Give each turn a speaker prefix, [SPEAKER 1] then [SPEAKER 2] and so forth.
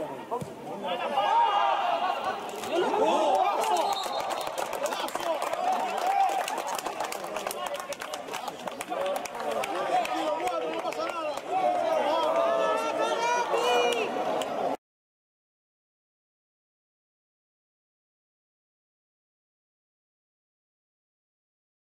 [SPEAKER 1] 어?